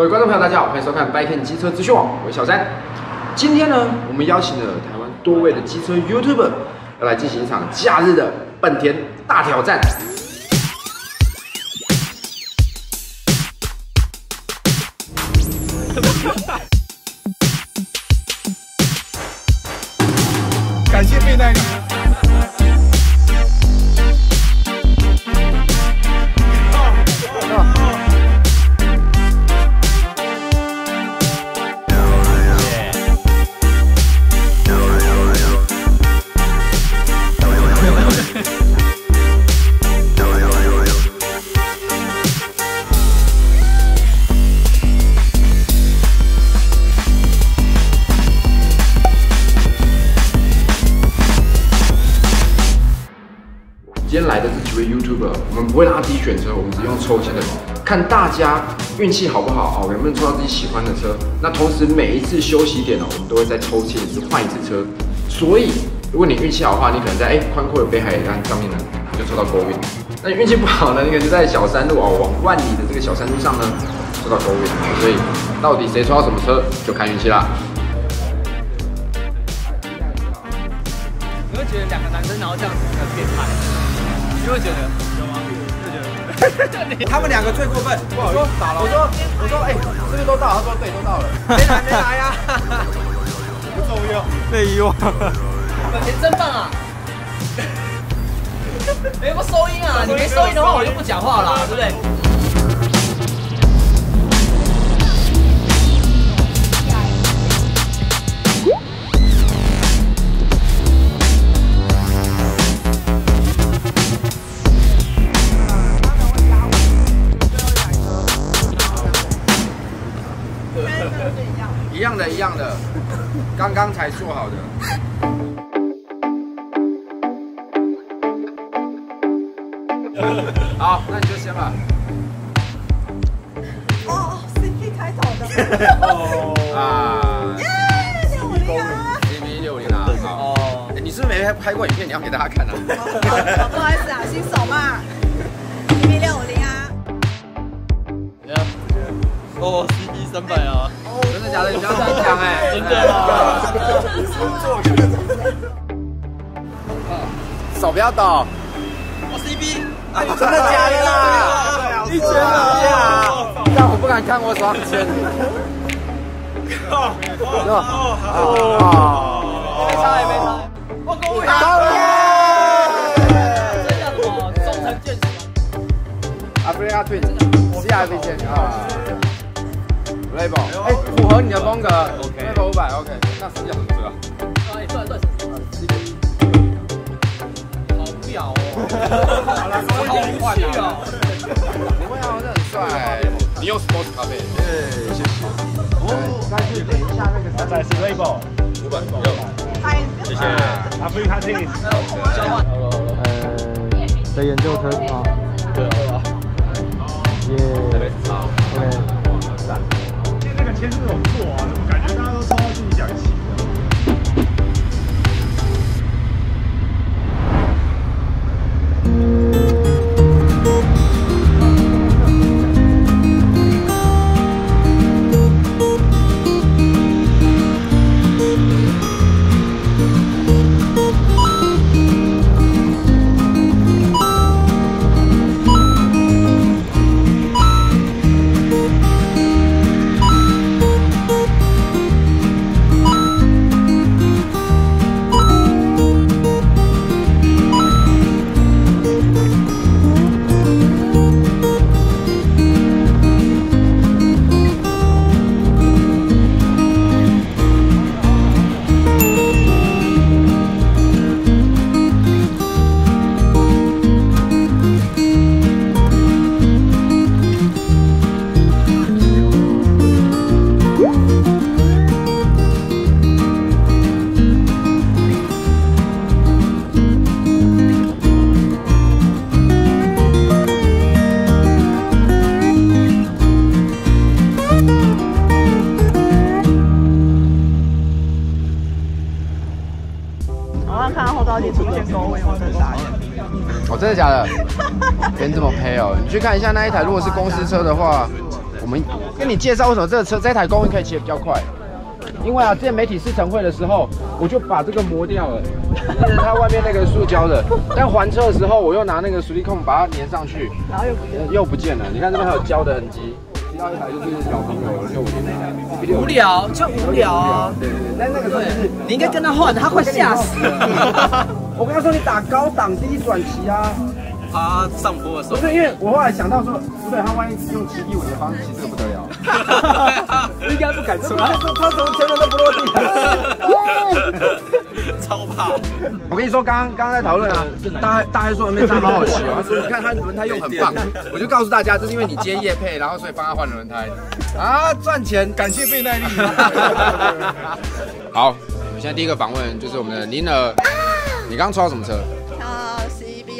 各位观众朋友，大家好，欢迎收看《Bike 机车资讯网》，我是小三。今天呢，我们邀请了台湾多位的机车 YouTuber，要来进行一场假日的本田大挑战。运气好不好哦，能不能抽到自己喜欢的车。那同时每一次休息点呢，我们都会再抽签一次换一次车。所以如果你运气好的话，你可能在哎宽阔的北海岸上面呢，你就抽到勾运。那运气不好呢，你可能就在小山路哦，往万里的这个小山路上呢，抽到勾运。所以到底谁抽到什么车，就看运气啦。你会觉得两个男生然后这样子很变态，你会觉得？他们两个最过分。我说打了，我说我说哎，是不是都到，他说对，都到了。没来没来呀。不重要，被遗忘。本田真棒啊！没不收音啊，你没收音的话我就不讲话了，对不对？的，一样的，刚刚才做好的。好，那你就先吧。哦，CP 开头的，啊耶，六五零啊！，C B 六零啊，好。哦，哎你是不是没拍拍过影片？你要给大家看啊。不好意思啊，新手嘛，CP 六五零啊！哦，CP 三百啊，真假的？你不要这样讲哎。真的，手不要抖。哦 CP，真的假的啦？一拳啊！但我不敢看我手上签。是吧？啊！没差也没差，我公务员，到了！这叫什么？忠诚眷属。Africa Twin CRV 线啊，Label，哎，符合你的风格，Label 五百，OK，那实际上怎么啊？哎，算算好屌哦！好了，好换哦！不会啊，这很帅。你用 Sports 咖啡？对，谢谢。哦，但是等一下那个再是 label，五百，嗨，谢谢。Africa Team，交换。呃的研究生啊，对啊，耶特别骚，OK，今天这个签是有做啊，怎么感觉大家都抽到自己想骑看一下那一台，如果是公司车的话，我们跟你介绍为什么这个车这台公运可以骑得比较快。因为啊，之前媒体试乘会的时候，我就把这个磨掉了，就 是它外面那个塑胶的。但还车的时候，我又拿那个水力控把它粘上去，然后又不见又不见了。你看这边还有胶的痕迹。一台就是小朋友六五零那台，无聊就无聊啊。对对对，但那个时候就是你应该跟他换，他快吓死了。我跟他说你打高档低转骑啊，他上坡的时候，不是因为我后来想到说，不对，他万一用骑地稳的方式骑，这个不得了。应该不敢出来。他说他从前面都不落地。超怕。我跟你说，刚刚刚刚在讨论啊，大家大家说那车好好骑哦，他说你看他轮胎用很棒，我就告诉大家，这是因为你接叶配，然后所以帮他换轮胎啊，赚钱，感谢费耐力。好，我们现在第一个访问就是我们的宁儿，你刚刚抽到什么车？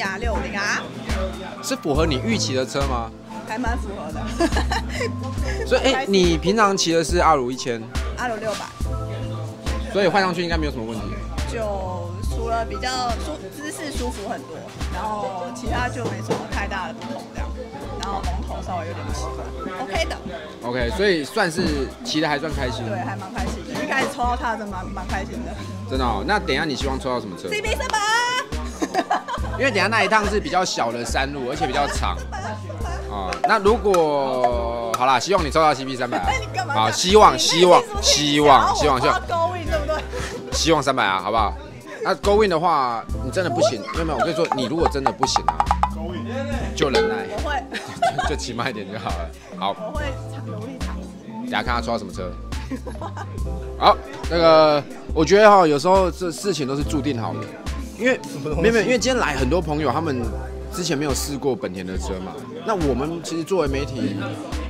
挑 CBR 六五零啊，是符合你预期的车吗？还蛮符合的。所以哎、你平常骑的是阿鲁一千，阿鲁六百，所以换上去应该没有什么问题。就除了比较舒姿势舒服很多，然后其他就没什么太大的不同这样。然后龙头稍微有点不习惯，OK 的，OK，所以算是骑的还算开心，对，还蛮开心的。一开始抽到它真的蛮蛮开心的。真的哦。那等一下你希望抽到什么车？CB 三百啊，因为等下那一趟是比较小的山路，而且比较长啊、那如果好啦，希望你抽到 CP 三百哎，你干嘛？好，希望希望希望希望希望我高运对不对？希望三百啊，好不好？那 Go Win 的话，你真的不行，没有没有，我跟你说，你如果真的不行啊。就忍耐，我会，就就骑慢一点就好了。好，我会努力尝试。等下看他抽到什么车。好，那个我觉得哈，有时候这事情都是注定好的，因为没有没有，因为今天来很多朋友，他们之前没有试过本田的车嘛。那我们其实作为媒体，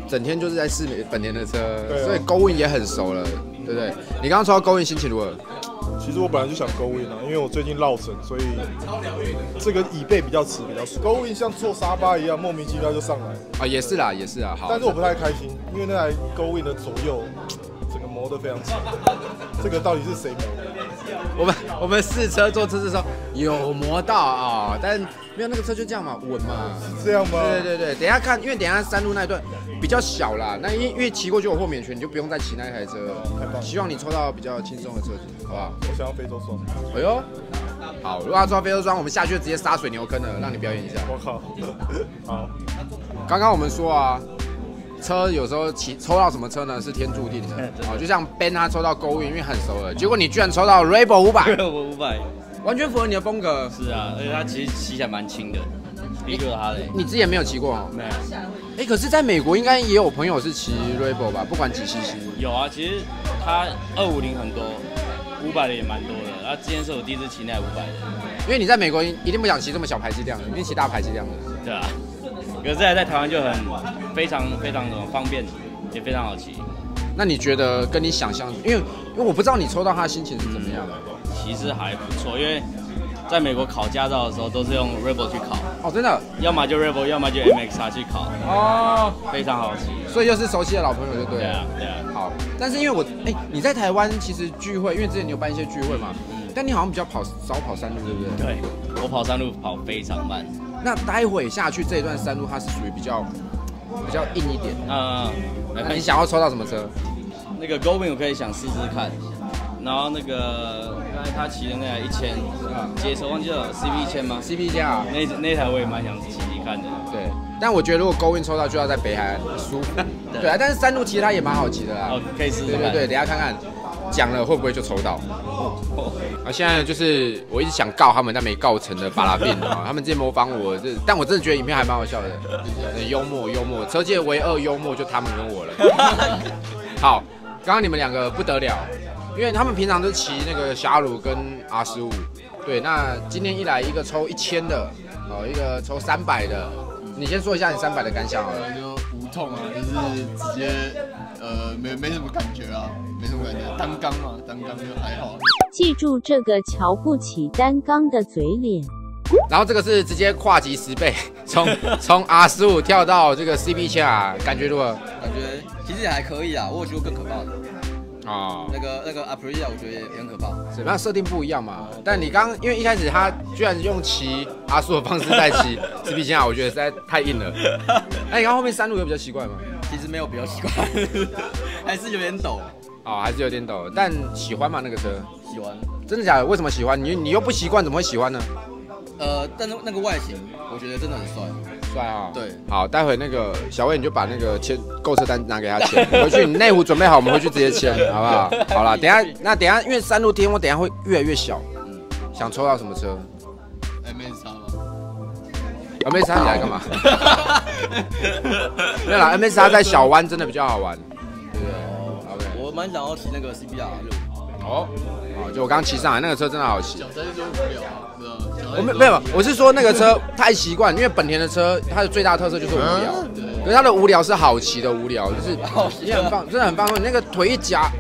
整天就是在试本田的车，啊所以勾引也很熟了，对不对？你刚刚说到勾引心情如何？其实我本来就想勾引啊，因为我最近落枕，所以这个椅背比较直，比较舒勾引像坐沙发一样，莫名其妙就上来。啊，也是啦，也是啊，好。但是我不太开心，因为那台勾引的左右整个磨得非常直。这个到底是谁磨的？我们我们试车做测试的时候有磨到啊，但没有那个车就这样嘛，稳嘛。是这样吗？对对对，等一下看，因为等一下山路那一段比较小啦，那因因为骑过去有豁免权，你就不用再骑那一台车了。太棒了希望你抽到比较轻松的车子，好不好？我想要非洲双。哎呦，好，如果他抽到非洲双，我们下去就直接杀水牛坑了，让你表演一下。我靠！好，刚刚我们说啊，车有时候骑抽到什么车呢？是天注定的。哦，就像 Ben 他抽到勾运，因为很熟了，结果你居然抽到 Rebel 五百，，Rebel 五百，完全符合你的风格。是啊，而且它其实骑起来蛮轻的，比个哈雷。你之前没有骑过哦？没有，哎，可是在美国应该也有朋友是骑 Rebel 吧？不管几 CC。有啊，其实它二五零很多，五百的也蛮多的。然后之前是我第一次骑那五百的，因为你在美国一定不想骑这么小排气量的，一定骑大排气量的。对啊。可是在在台湾就很非常非常的方便，也非常好骑。那你觉得跟你想象，因为因为我不知道你抽到他的心情是怎么样的。其实还不错，因为在美国考驾照的时候都是用 Rebel 去考，哦，真的要么就 Rebel，要么就 MXR 去考，哦，非常好骑。所以又是熟悉的老朋友就对了。对啊，对啊。好，但是因为我哎、你在台湾其实聚会，因为之前你有办一些聚会嘛，嗯但你好像比较跑少跑山路，对不对？对，我跑山路跑非常慢。那待会下去这一段山路，它是属于比较比较硬一点。嗯，那你想要抽到什么车？那个 Going 我可以想试试看，然后那个刚才他骑的那台一千啊接手忘记了 CP 一千吗？CP 一千啊，那那台我也蛮想骑骑看的。对。但我觉得如果 Govin 抽到，就要在北海岸舒服。对啊，但是山路其实它也蛮好骑的啦。哦，可以试试看。对对对，等下看看讲了会不会就抽到。啊，现在就是我一直想告他们，但没告成的巴拉变啊，他们之前模仿我，这但我真的觉得影片还蛮好笑的，很幽默幽默，车界唯二幽默就他们跟我了。好，刚刚你们两个不得了，因为他们平常都骑那个霞鲁跟 R 十五，对，那今天一来一个抽一千的，哦，一个抽三百的，你先说一下你三百的感想好了。痛啊，就是直接呃没没什么感觉啊，没什么感觉，单缸嘛，单缸就还好。记住这个瞧不起单缸的嘴脸。然后这个是直接跨级十倍，从从 R 十五跳到这个 CB 七啊，感觉如何？感觉其实也还可以啊，我有学过更可怕的。哦，那个那个 Aprilia 我觉得也很可怕。什么样设定不一样嘛？但你刚因为一开始他居然用骑阿叔的方式在骑 CP 七啊，我觉得实在太硬了。那你看后面山路有比较奇怪吗？其实没有比较奇怪，还是有点陡。哦，还是有点陡，但喜欢吗？那个车？喜欢。真的假的？为什么喜欢？你你又不习惯，怎么会喜欢呢？呃，但是那个外形，我觉得真的很帅。帅啊！对，好，待会那个小魏你就把那个签购车单拿给他签，回去你内湖准备好，我们回去直接签，好不好？好了，等下那等下，因为山路天，我等下会越来越小。嗯，想抽到什么车？？MSR 吗？MSR 你来干嘛？没有啦，M S R 在小湾真的比较好玩，对不对？OK，我蛮想要骑那个 CBR 六。哦，哦，就我刚刚骑上来那个车真的好骑。小三就无聊，是吧？我没没有，我是说那个车太习惯，因为本田的车它的最大特色就是无聊，可是它的无聊是好骑的无聊，就是也很棒，真的很棒。你那个腿一夹，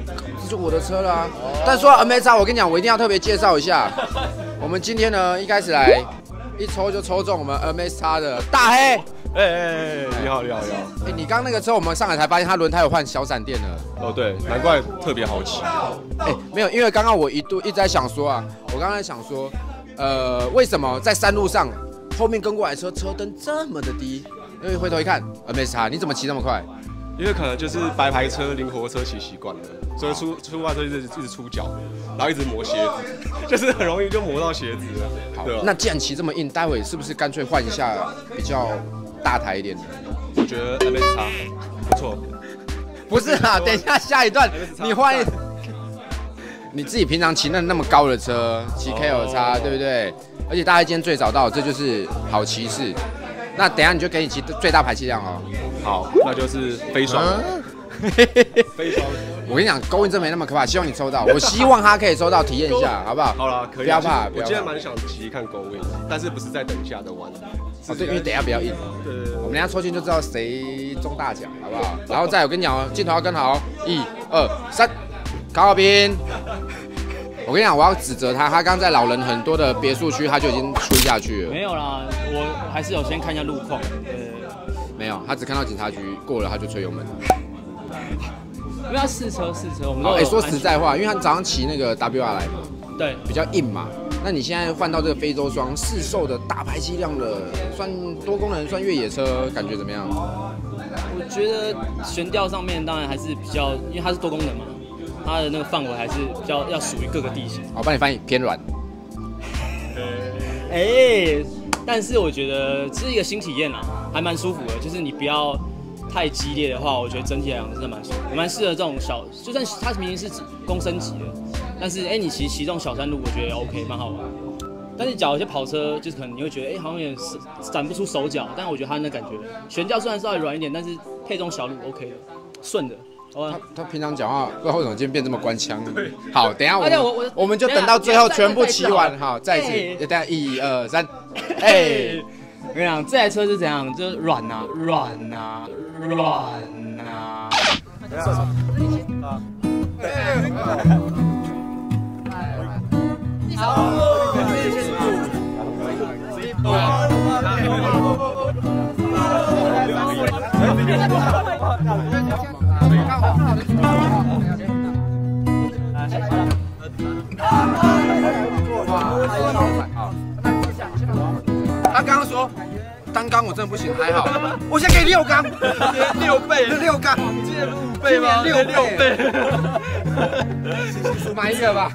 这就我的车了啊。但说到 M S R，我跟你讲，我一定要特别介绍一下，我们今天呢一开始来一抽就抽中我们 M S R 的大黑。哎哎哎，你好你好你好。哎，你刚那个车我们上海才发现它轮胎有换小闪电了。哦对，难怪特别好骑。哎，没有，因为刚刚我一度一直在想说啊，我刚才想说。呃，为什么在山路上后面跟过来车车灯这么的低？因为回头一看，MS 叉，你怎么骑那么快？因为可能就是白牌车、灵活车骑习惯了，所以出出外车一直一直出脚，然后一直磨鞋子，就是很容易就磨到鞋子了。好，那既然骑这么硬，待会是不是干脆换一下比较大台一点的？我觉得 MS 叉不错。不是啊，等一下下一段你换。你自己平常骑那那么高的车，骑 K L 叉，对不对？而且大家今天最早到，这就是好骑士。那等下你就给你骑最大排气量哦。好，那就是飞双。飞双。我跟你讲，勾引真没那么可怕，希望你抽到。我希望他可以抽到，体验一下，好不好？好了，可以。不要怕。我今天蛮想骑看勾引，但是不是在等下的弯。哦，对，因为等下比较硬。对对对。我们等下抽签就知道谁中大奖，好不好？然后再我跟你讲哦，镜头要跟好，一二三。高浩斌，我跟你讲，我要指责他，他刚在老人很多的别墅区，他就已经吹下去了。没有啦，我还是有先看一下路况。呃，没有，他只看到警察局过了，他就吹油门。因为要试车试车，我们都哎，说实在话，因为他早上骑那个 WR 来嘛，对，比较硬嘛。那你现在换到这个非洲双市售的大排气量的，算多功能，算越野车，感觉怎么样？我觉得悬吊上面当然还是比较，因为它是多功能嘛。它的那个范围还是比较要属于各个地形。我帮你翻译偏软。哎，但是我觉得这是一个新体验啦，还蛮舒服的。就是你不要太激烈的话，我觉得整体来讲真的蛮舒服，蛮适合这种小，就算它明明是公升级的，但是哎，你骑骑这种小山路，我觉得 OK，蛮好玩。但是脚有些跑车，就是可能你会觉得哎，好像有点展不出手脚，但我觉得它那感觉悬吊虽然稍微软一点，但是配这种小路 OK 的，顺的。他他平常讲话不知道为什么今天变这么官腔。对，好，等一下我们我我们就等到最后全部骑完，好，再一次，等下一二三，哎，我跟你讲，这台车是怎样，就是软呐，软呐，软呐。他刚刚说单缸我真的不行，还好，我先给六缸，六倍，六缸，今天五倍吗？六六倍，买一个吧。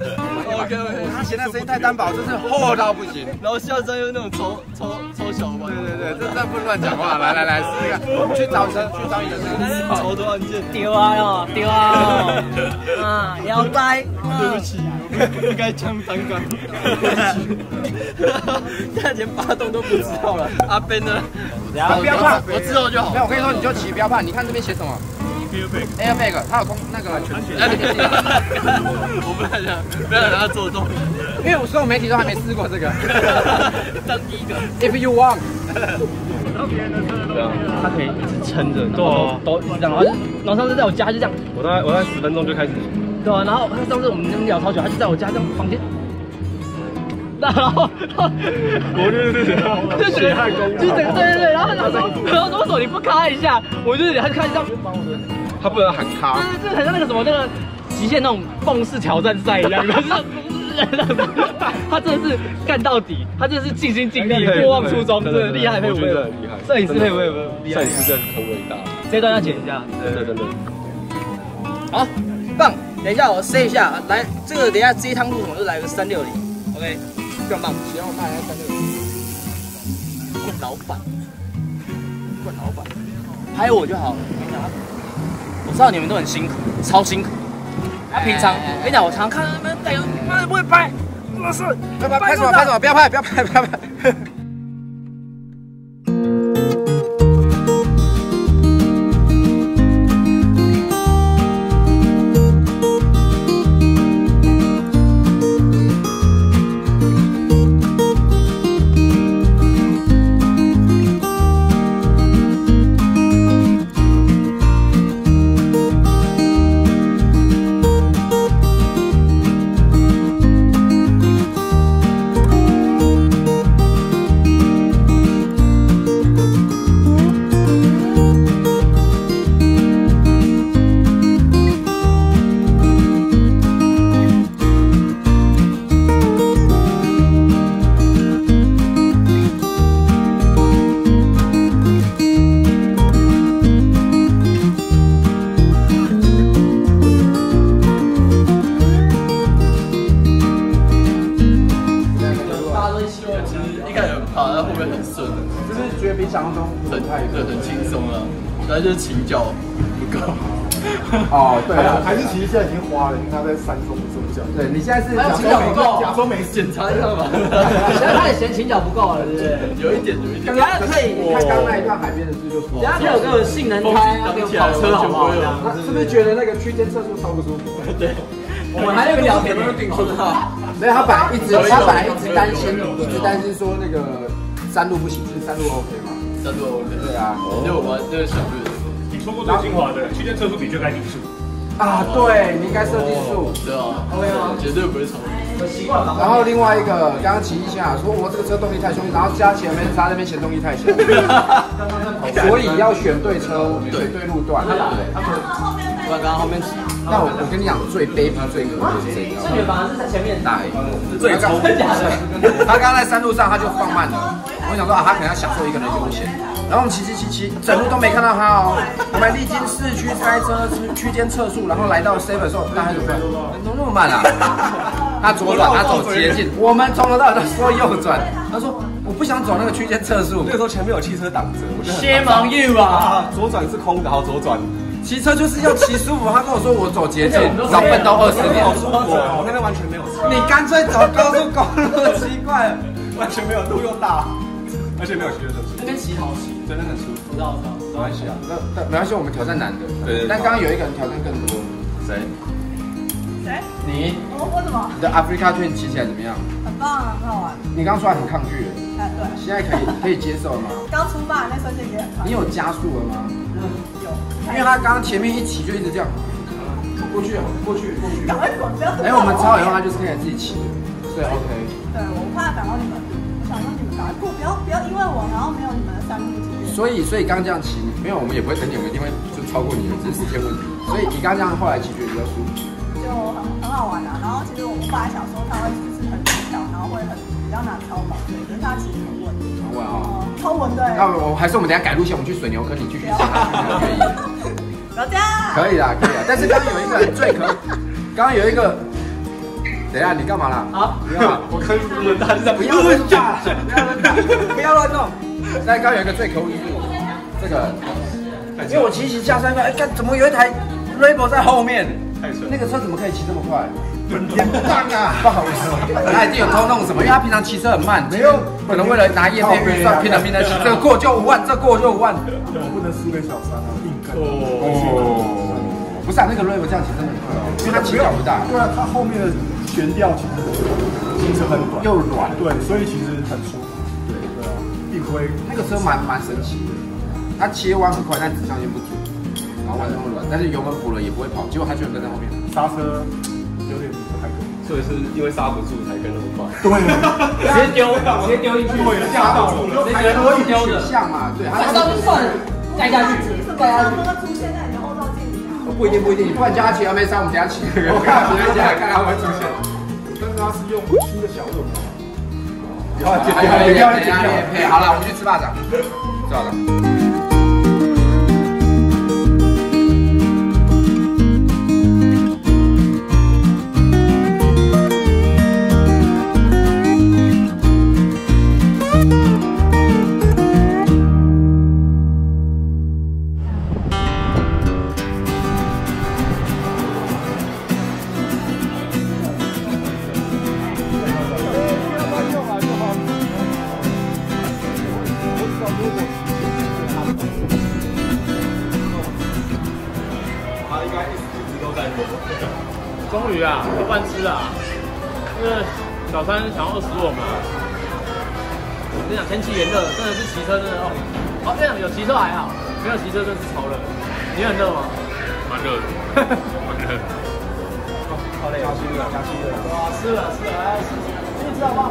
OK OK，他嫌那声音太单薄，真是厚到不行。然后下站又那种抽抽抽小嘛。对对对，这这不能乱讲话。来来来，试试看，去找车，去找你的车。超多按键，丢啊哟，丢啊！啊，摇摆。对不起，不该抢单杠。现在连发动都不知道了。阿 Ben 呢？不要怕，我知道就好。没有，我跟你说，你就骑，不要怕。你看这边写什么？Airbag，它有空那个全全。我不太想，不要让他做动。因为我所有媒体都还没试过这个。当第一个。If you want。对啊，他可以一直撑着，都都一直这样。然后然后上次在我家就这样，我大概我大概十分钟就开始。对啊，然后上次我们那聊超久，他就在我家这样房间。然后，我就是就血汗工，就是对对对，然后他说，然后为什么你不咔一下？我就是他就开始这样，他不能喊卡，对对对，很像那个什么那个极限那种蹦式挑战赛一样，可是他真的是干到底，他真的是尽心尽力，莫忘初衷，真的厉害，佩服佩服，厉害，摄影师佩服佩服，厉害摄影师真的很伟大，这段要剪一下，真的真的。好，棒！等一下我 say 一下，来，这个等一下这一趟路程就来个三六零，OK，非常棒。喜欢我卖来三六零。问老板，问老板，拍我就好了。我跟你讲，我知道你们都很辛苦，超辛苦。他平常，我跟你讲，我常常看他们带，妈的不会拍，真的是。拍拍拍什么拍什么，不要拍不要拍不要拍。花了，因为他在山中中奖。对你现在是还有倾角不够，假装没检查一下嘛。现在他也嫌倾角不够了，对不对？有一点，有一点。刚刚可以，他刚那一段海边的字就说，等下可以有个性能胎啊，给我跑车好不好？他是不是觉得那个区间测速超不舒服？对，我们还有个聊天，都是顶住他。没有，他本来一直他本来一直担心，一直担心说那个山路不行，就是山路 OK 吗？山路 OK。对啊，因为我玩这个小路。你说过最精华的区间测速比就该定速。啊，对，你应该设计数，对啊，OK 吗？绝对不会超。习惯了。然后另外一个，刚刚骑一下说，我这个车动力太凶，然后加前面他那边嫌动力太小，所以要选对车，对对路段。对，我刚刚后面骑。那我我跟你讲，最卑鄙、最可恶的是这个。视觉反而是在前面大 A，最丑，真的？他刚刚在山路上他就放慢了，我想说啊，他可能要享受一个人悠闲。然后我们骑骑骑骑，整路都没看到他哦。我们历经市区塞车、区间测速，然后来到 seven 的时候，大家怎么办？怎么那么慢啊？他左转，他走捷径。我们从头到尾都说右转，他说我不想走那个区间测速。那个时候前面有汽车挡着，我就很 Shame on you 啊！左转是空的，好左转。骑车就是要骑舒服。他跟我说我走捷径，少奋斗二十年。好舒服，我那边完全没有车。你干脆走高速公路，奇怪，完全没有路又大，而且没有骑车。那边骑好骑，真的很舒服。知道知道，没关系啊，那那没关系，我们挑战难的。对。但刚刚有一个人挑战更多。谁？谁？你？我我怎么？你的 Africa Twin 骑起来怎么样？很棒啊，很好玩。你刚刚说还很抗拒。哎，对。现在可以可以接受了吗？刚出发那瞬间也很抗拒。你有加速了吗？有。因为他刚刚前面一骑就一直这样，过去过去过去。赶快滚，不要。哎，我们超以后他就是可以自己骑，所以 OK。对，我怕打到你们，不要不要因为我然后没有你们的山路经验。所以所以刚这样骑，没有我们也不会等你，我们一定会就超过你的，只是时间问题。所以你刚这样后来骑觉得比较舒服。就很很好玩啊，然后其实我们本来想说他会就是很轻巧，然后会很比较难操保，对，可是他其实很稳。很稳啊。超稳对。那我还是我们等下改路线，我们去水牛坑，你继续骑，可以。不要这样。可以啦，可以啦。但是刚刚有一个最可，刚刚有一个，等一下你干嘛啦？好，不 要，我坑轮大，不要乱打，不要乱打，不要乱弄。那刚刚有一个最可恶就是这个，因为我骑骑下山看，哎，看怎么有一台 Rebel 在后面？那个车怎么可以骑这么快？也不当啊，不好意思，他一定有偷弄什么，因为他平常骑车很慢，没有可能为了拿业费预算拼了命的骑，这个过就五万，这过就五万，我不能输给小三啊，硬跟。哦，不是啊，那个 Rebel 这样骑真的很快哦，因为他骑脚不大。对啊，他后面的悬吊其实行程很短，又软，对，所以其实很舒服。对对啊，一挥那个车蛮蛮神奇的，它切弯很快，但指向性不足。然后弯那么软，但是油门补了也不会跑，结果他居然跟在后面。刹车有点不太够，所以是因为刹不住才跟那么快。对，直接丢，直接丢进去，对，吓到了，直接丢丢的。像嘛，对，踩到就算了，盖下去，盖下去。那个出现在你的后照镜里。不一定不一定，你不然叫他骑 M 三，我们等下骑那个，我看他骑那家看他会不会出现。但是它是用新的小恶魔。好了，我们去吃蚂蚱，吃霸掌。终于啊，有饭吃啊！因为小三想要饿死我们啊。我跟你讲，天气炎热，真的是骑车真的哦。哦，这样有骑车还好，没有骑车真的是超热。你很热吗？蛮热的，蛮热的。好累，加薪了，加薪了。哇，吃了吃了，来吃吃，你知道吗？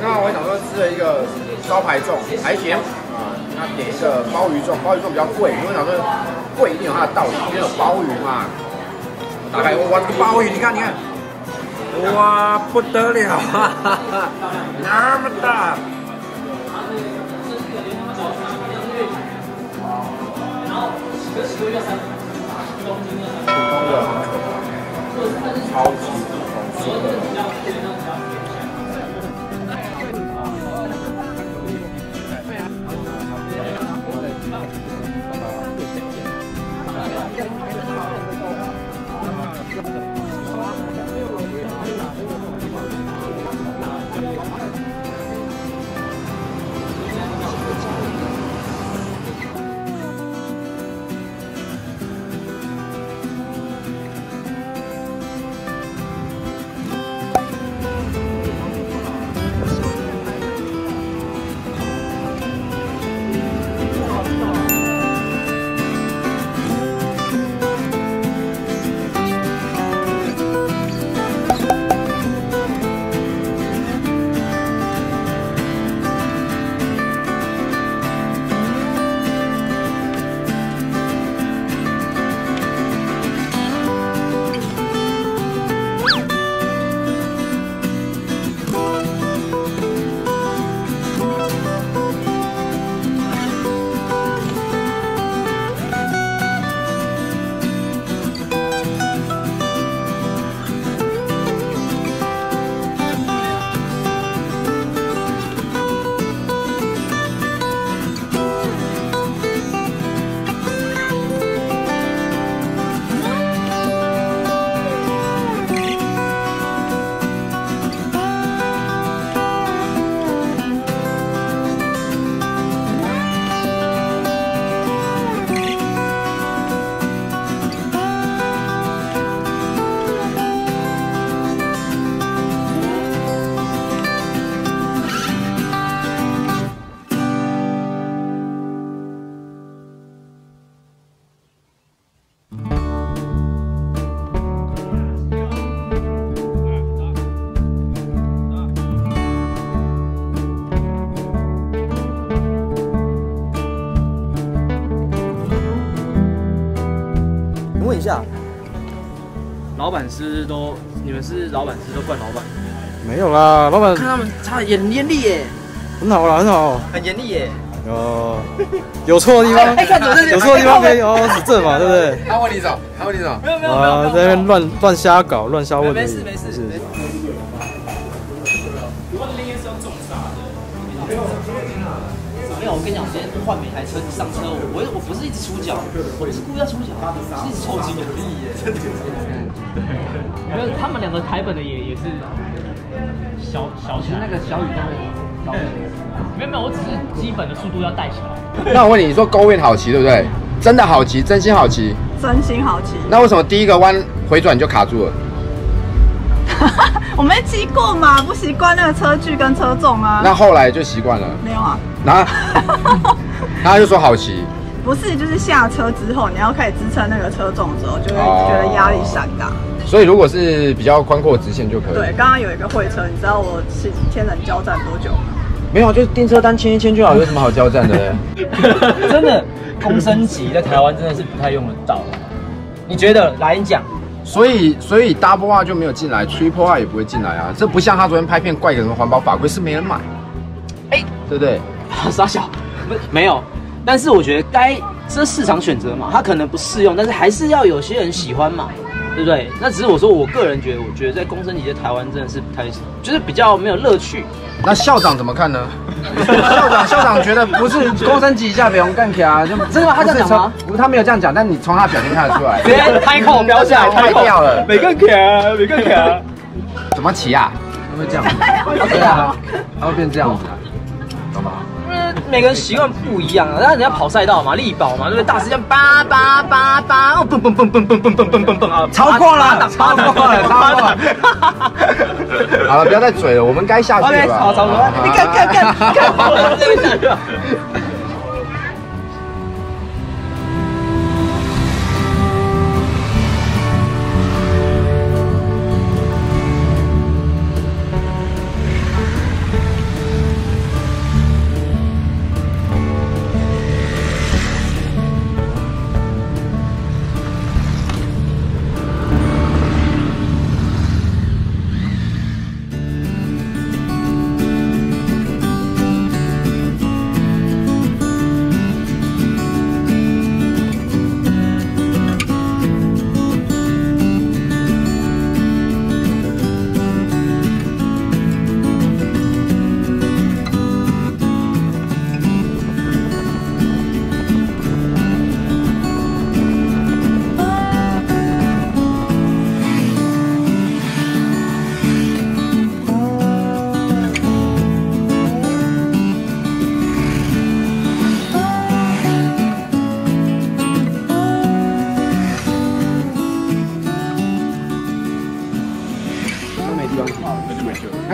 刚刚我想说吃了一个招牌粽，还行啊。那点一个鲍鱼粽，鲍鱼粽比较贵，因为想说贵一定有它的道理，因为有鲍鱼嘛。打开哇，这个鲍鱼，你看你看，哇不得了，哈哈哈，那么大。普通的很可爱，超级普通。问 没有啦，老板看他们他很严厉耶，很好啦，很好。很严厉耶。哦，有错的地方，有错的地方可以哦指正嘛，对不对？他问你什么？他问你什么？没有没啊，在那边乱乱瞎搞，乱瞎问。没事没事是。没有，我跟你讲，我今天换每台车，你上车，我我不是一直出脚，我是故意要出脚，是一直抽筋而已耶。没有，他们两个台本的也也是小小起来，那个小雨都会高没有没有，我只是基本的速度要带起来。那我问你，你说勾运好骑对不对？真的好骑，真心好骑。真心好骑。那为什么第一个弯回转就卡住了？我没骑过嘛，不习惯那个车距跟车重啊。那后来就习惯了。没有啊。然后 他就说好骑。不是，就是下车之后你要开始支撑那个车重的时候，就会觉得压力山大。所以如果是比较宽阔的直线就可以。对，刚刚有一个会车，你知道我是天人交战多久吗？没有，就是订车单签一签就好，有什么好交战的嘞？真的，公升级在台湾真的是不太用得到。你觉得？来，你讲。所以，所以 Double R 就没有进来，Triple R 也不会进来啊。这不像他昨天拍片怪个什么环保法规，是没人买，哎，对不对？傻小，不没有。但是我觉得该这市场选择嘛，它可能不适用，但是还是要有些人喜欢嘛，对不对？那只是我说我个人觉得，我觉得在公升级的台湾真的是不太，就是比较没有乐趣。那校长怎么看呢？校长校长觉得不是公升级下不用干起啊，就真的吗？他这样讲吗？不他没有这样讲，但你从他表情看得出来，直接开口飙下来，坏掉了，每个卡，每个卡，怎么骑啊？会不会这样子？对啊，他会变这样子啊？每个人习惯不一样啊，那人家跑赛道嘛，力保嘛，对不对？大师这样叭叭叭叭，哦，蹦蹦蹦蹦蹦蹦蹦蹦蹦蹦啊，超过了，超过了，超过了。好了，不要再嘴了，我们该下去了。好，超过了，你看看看看，这边下去了。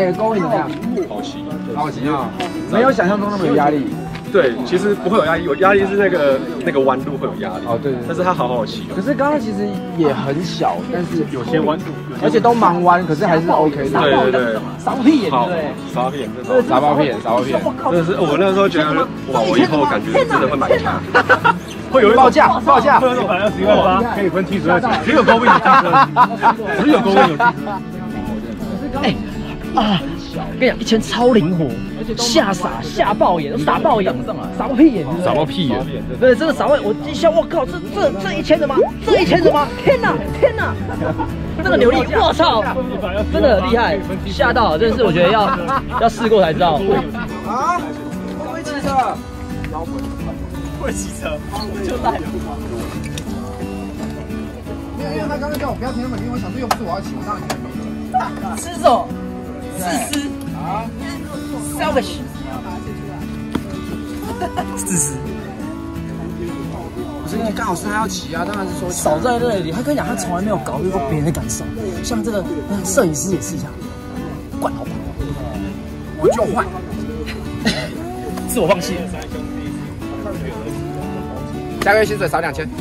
哎，高位怎么样？好骑，好骑啊！没有想象中那么有压力。对，其实不会有压力，有压力是那个那个弯度会有压力。哦，对。但是它好好骑。可是刚刚其实也很小，但是有些弯度，而且都蛮弯，可是还是 OK 的。对对对。傻屁眼，对。傻屁眼，真的。傻包屁眼，傻包屁眼。真的是，我那时候觉得，哇，我以后感觉真的会买它。会有报价，报价。会有百二十一万八，可以分七十二期，只有高位有汽车，只有高位有汽车。哎啊！跟你讲，一拳超灵活，吓傻吓爆眼，傻爆眼，傻爆屁眼，傻爆屁眼，对，真的傻爆。我一下，我靠，这这这一千的吗？这一千的吗？天哪，天哪！这个扭力，我操，真的厉害，吓到，真的是，我觉得要要试过才知道。啊？会会骑车？会骑车，就在。没有，因为他刚刚叫我不要停那么近，我想说又不是我要骑，我当然可以。吃手。自私啊，selfish，自私。不是因为刚好是他要骑啊，当然是说少在那里。他跟你讲，他从来没有考虑过别人的感受。像这个摄影师也是一样，管好吧，我就换，自我放弃。下个月薪水少两千。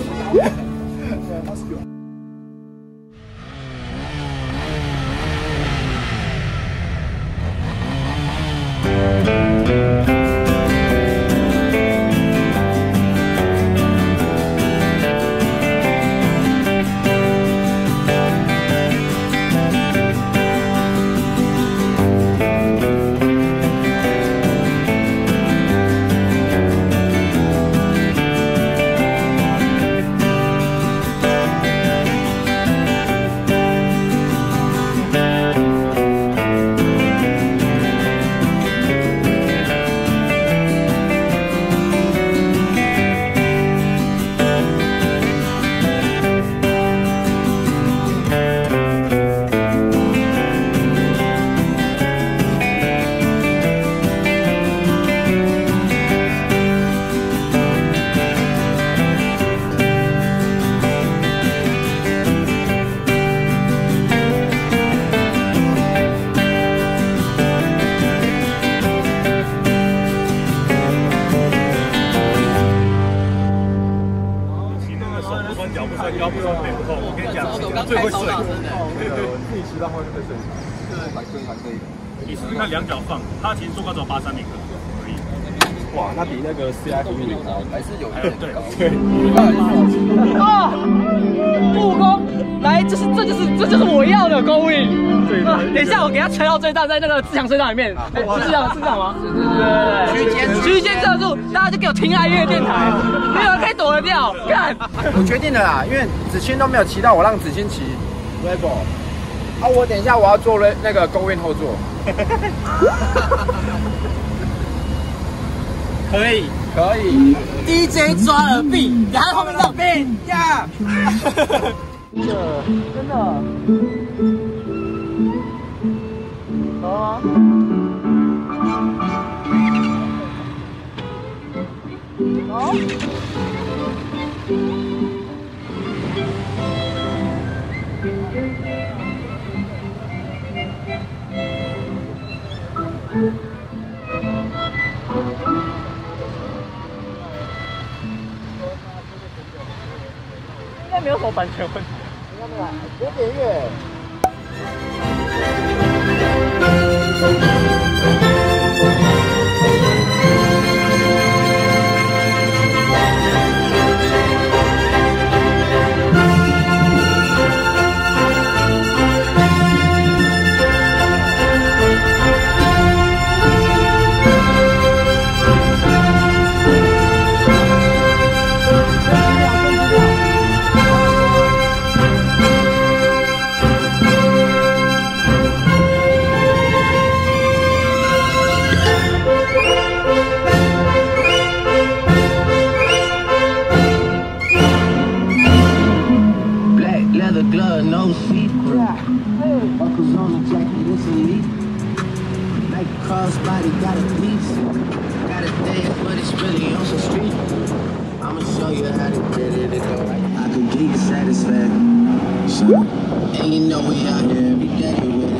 己骑到后面会睡。对，来正常这一个。你是看两脚放，他其实做高只有八三零的。哇，那比那个 CI 后面高，还是有一点高。对，啊！故宫，来，这是这就是这就是我要的勾引。对等一下，我给他吹到最大，在那个自强隧道里面，哎是这样是这样吗？对对对，区间区间测速，大家就给我听爱乐电台，没有人可以躲得掉。看，我决定了啦，因为子清都没有骑到，我让子清骑 Rebel。啊，我等一下我要坐那那个 Go In 后座。可以可以。DJ 抓耳臂，然后后面的病呀。真的真的，懂了吗？应该没有什么版权问题。有点乐。Crossbody, got a piece. Got a dance, but it's really on some street. I'ma show you how to get it to go right. I can give you satisfaction. And you know we out here every day with it.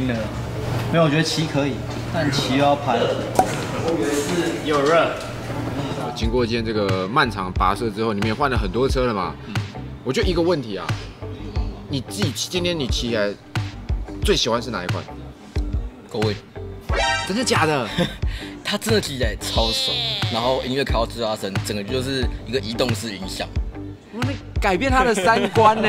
没有，我觉得骑可以，但骑又要拍。有热。经过今天这个漫长跋涉之后，你们也换了很多车了嘛？我就一个问题啊，你自己今天你骑起来最喜欢是哪一款？各位，真的假的？它真的骑起来超爽，然后音乐开到最大声，整个就是一个移动式音响。改变他的三观呢。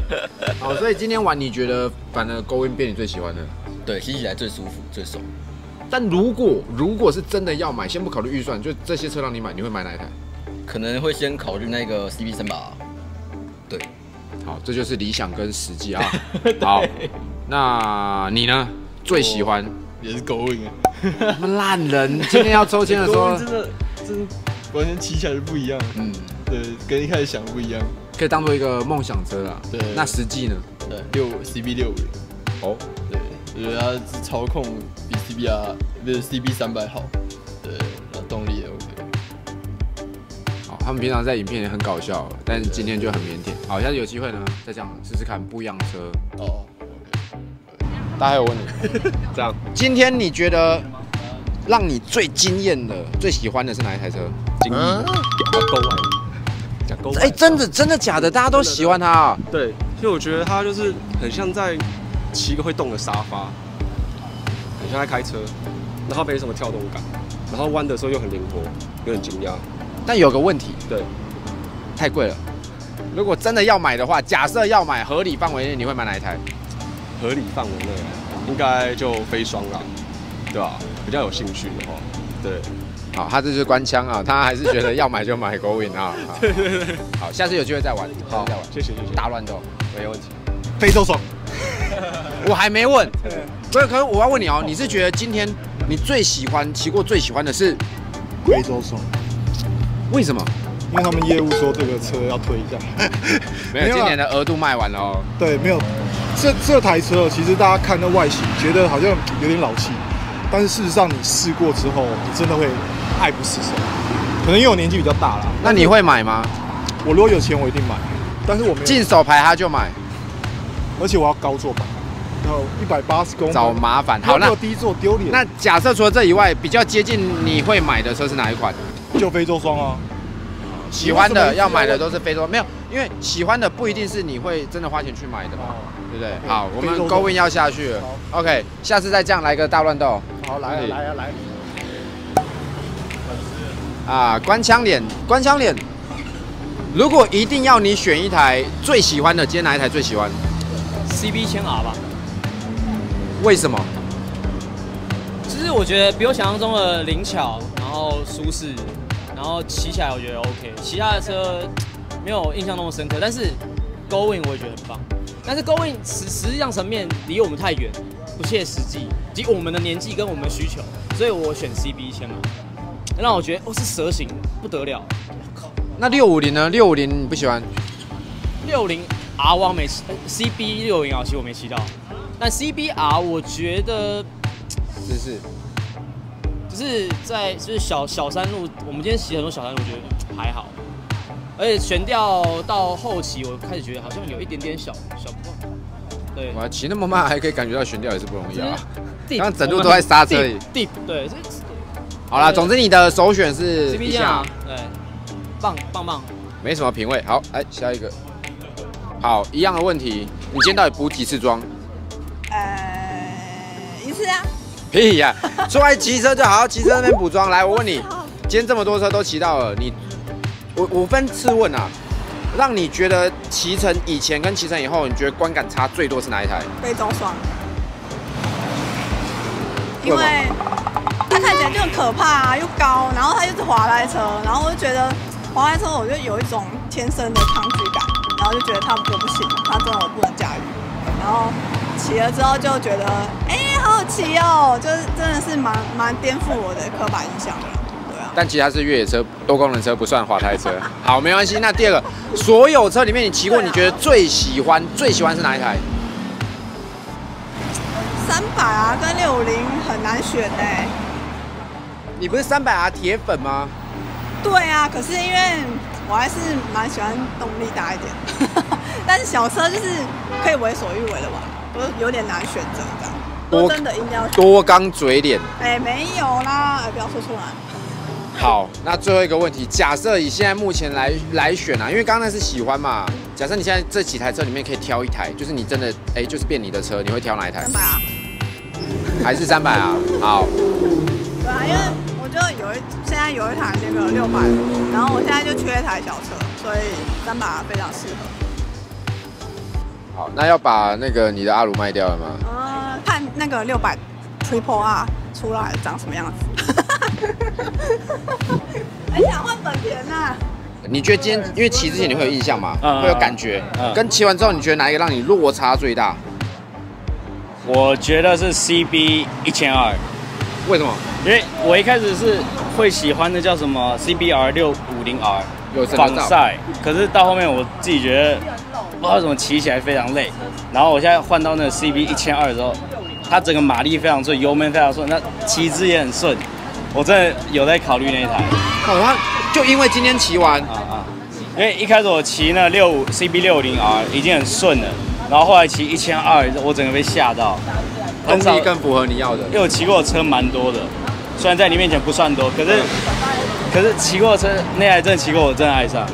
好，所以今天玩你觉得反而勾音变你最喜欢的？对，骑起来最舒服、最爽。但如果如果是真的要买，先不考虑预算，就这些车让你买，你会买哪一台？可能会先考虑那个 CB 三吧。对，好，这就是理想跟实际啊。好，那你呢？最喜欢也是狗影啊。烂人，今天要抽签的时候，真的真的完全骑起来是不一样。嗯，对，跟一开始想的不一样。可以当做一个梦想车啦。对，那实际呢？对，六 CB 六五零。哦，对，我觉得它操控比 CBR 不是 CB 三百好。对，然后动力也 OK。好，他们平常在影片也很搞笑，但是今天就很腼腆。好，下次有机会呢，再这样试试看不一样的车。哦。大家还有问你，这样，今天你觉得让你最惊艳的、最喜欢的是哪一台车？惊艳哎，真的真的假的？大家都喜欢它啊？对，所以我觉得它就是很像在骑一个会动的沙发，很像在开车，然后没什么跳动感，然后弯的时候又很灵活，有点惊讶。但有个问题，对，太贵了。如果真的要买的话，假设要买合理范围内，你会买哪一台？合理范围内应该就飞霜啦，对吧？比较有兴趣的话，对。好，他这是官腔啊，他还是觉得要买就买 Go Win 啊。对对对。好，下次有机会再玩，好，再玩，谢谢谢谢。大乱斗，没问题。非洲爽，我还没问。不是，可是我要问你哦，你是觉得今天你最喜欢骑过最喜欢的是非洲爽？为什么？因为他们业务说这个车要推一下。没有，今年的额度卖完了哦。对，没有。这这台车其实大家看那外形，觉得好像有点老气，但是事实上你试过之后，你真的会爱不释手。可能因为我年纪比较大了。那你会买吗？我如果有钱，我一定买，但是我没有进手牌他就买，而且我要高座版，然后一百八十公分，找麻烦。好，那那低座丢脸。那假设除了这以外，比较接近你会买的车是哪一款？就非洲双啊。喜欢的要买的都是非洲，没有，因为喜欢的不一定是你会真的花钱去买的嘛，对不对？好，我们勾 win 要下去了，OK，下次再这样来个大乱斗。好，来啊来啊来。啊，官腔脸，官腔脸。如果一定要你选一台最喜欢的，今天哪一台最喜欢？CB 千 R 吧。为什么？其实我觉得比我想象中的灵巧，然后舒适，然后骑起来我觉得 OK。其他的车没有印象那么深刻，但是 Going 我也觉得很棒。但是 Going 实实际上层面离我们太远，不切实际，及我们的年纪跟我们的需求，所以我选 CB 一千嘛。让我觉得哦是蛇形不得了，那六五零呢？六五零你不喜欢？六零 R 我没骑，CB 六零啊，其实我没骑到。但 CBR 我觉得只是就是在就是小小山路，我们今天骑很多小山路，我觉得还好。而且悬吊到后期，我开始觉得好像有一点点小小不够。对，哇，骑那么慢还可以感觉到悬吊也是不容易啊。刚刚整路都在刹车里。地对。好了，总之你的首选是 C B 啊，对，棒棒棒，没什么品味。好，来下一个。好，一样的问题，你今天到底补几次妆？呃，一次啊。屁呀！出来骑车就好好骑车那边补妆。来，我问你，今天这么多车都骑到了，你我五分次问啊，让你觉得骑乘以前跟骑乘以后，你觉得观感差最多是哪一台？非洲双。因为。它看起来就很可怕啊，又高，然后它又是滑胎车，然后我就觉得滑胎车，我就有一种天生的抗拒感，然后就觉得它我不行，它真的我不能驾驭。然后骑了之后就觉得，哎，好好骑哦，就是真的是蛮蛮颠覆我的刻板印象的，对啊。但其实它是越野车，多功能车不算滑胎车。好，没关系。那第二个，所有车里面你骑过，你觉得最喜欢最喜欢是哪一台？三百啊，跟六五零很难选哎。你不是三百 R 铁粉吗？对啊，可是因为我还是蛮喜欢动力大一点，但是小车就是可以为所欲为的嘛，我有点难选择这样。多真的一定要多刚嘴脸。哎，没有啦，不要说出来。好，那最后一个问题，假设以现在目前来来选啊，因为刚刚那是喜欢嘛，假设你现在这几台车里面可以挑一台，就是你真的哎，就是变你的车，你会挑哪一台？三百啊？还是三百啊？好。因为。就有一现在有一台那个六百，然后我现在就缺一台小车，所以三把非常适合。好，那要把那个你的阿鲁卖掉了吗？呃，看那个六百 Triple R 出来长什么样子。很想换本田呐。你觉得今天因为骑之前你会有印象吗？会有感觉。跟骑完之后，你觉得哪一个让你落差最大？我觉得是 CB 一千二。为什么？因为我一开始是会喜欢的叫什么 CBR 六五零 R 防晒，可是到后面我自己觉得不知道怎么骑起来非常累，然后我现在换到那个 CB 一千二的时候，它整个马力非常顺，油门非常顺，那骑姿也很顺，我真的有在考虑那一台。好啊，就因为今天骑完啊啊，因为一开始我骑那六五 CB 六五零 R 已经很顺了，然后后来骑一千二，我整个被吓到。动力更符合你要的，因为我骑过的车蛮多的，虽然在你面前不算多，可是可是骑过车那台真的骑过，我真的爱上，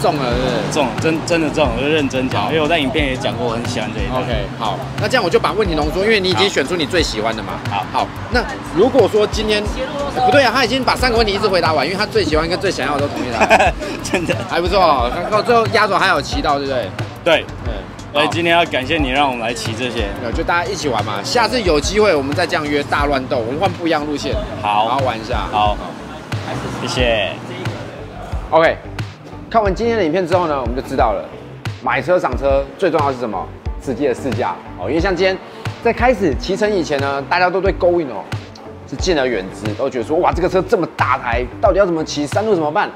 中了是不是？中，真真的中，我就认真讲，因为我在影片也讲过，我很喜欢这一台。OK，好，那这样我就把问题浓缩，因为你已经选出你最喜欢的嘛。好，好，那如果说今天不对啊，他已经把三个问题一直回答完，因为他最喜欢跟最想要的都同意了，真的还不错。到最后压轴还有骑到，对不对？对，对。所以今天要感谢你，让我们来骑这些，就大家一起玩嘛。下次有机会我们再这样约大乱斗，我们换不一样路线，好，好好玩一下。好，谢谢。OK，看完今天的影片之后呢，我们就知道了，买车赏车最重要是什么？实际的试驾哦。因为像今天在开始骑乘以前呢，大家都对 Going 哦是敬而远之，都觉得说哇这个车这么大台，到底要怎么骑？山路怎么办？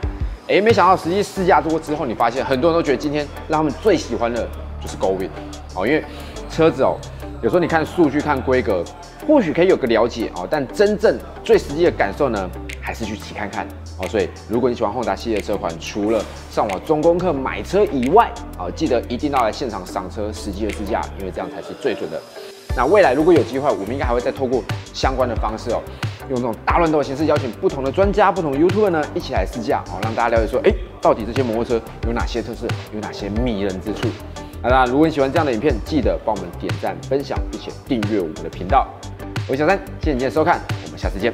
哎，没想到实际试驾过之后，你发现很多人都觉得今天让他们最喜欢的。就是 Going，哦，因为车子哦，有时候你看数据、看规格，或许可以有个了解哦，但真正最实际的感受呢，还是去骑看看。哦，所以如果你喜欢 Honda 系列车款，除了上网中功课买车以外，啊，记得一定要来现场赏车，实际的试驾，因为这样才是最准的。那未来如果有机会，我们应该还会再透过相关的方式哦，用这种大乱斗的形式邀请不同的专家、不同的 YouTuber 呢一起来试驾哦，让大家了解说，哎，到底这些摩托车有哪些特色，有哪些迷人之处。那当然，如果你喜欢这样的影片，记得帮我们点赞、分享，并且订阅我们的频道。我是小三，谢谢你的收看，我们下次见，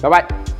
拜拜。